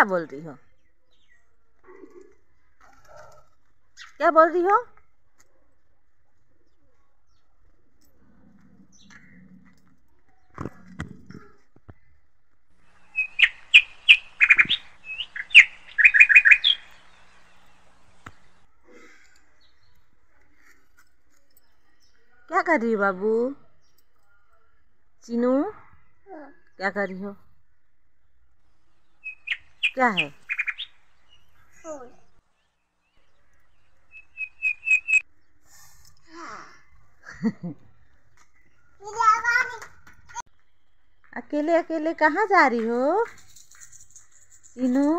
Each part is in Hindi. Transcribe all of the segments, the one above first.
क्या बोल रही हो? क्या बोल रही हो? क्या कर रही हो बाबू? चीनू? क्या कर रही हो? क्या है? अकेले अकेले कहाँ जा रही हो? मम्मा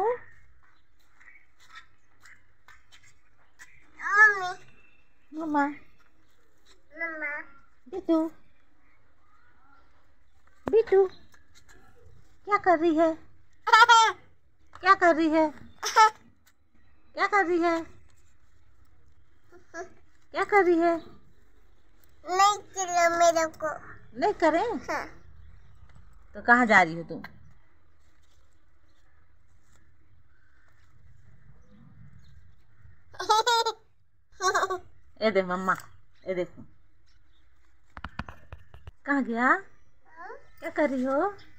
मम्मा? बिटू? बिटू, क्या कर रही है? क्या कर रही है? क्या कर रही है? क्या कर रही है? नहीं चलो मेरे को। नहीं करें? हाँ। तो कहाँ जा रही हो तुम? ये देख मम्मा ये देखो। कहाँ गया? क्या कर रही हो हैं?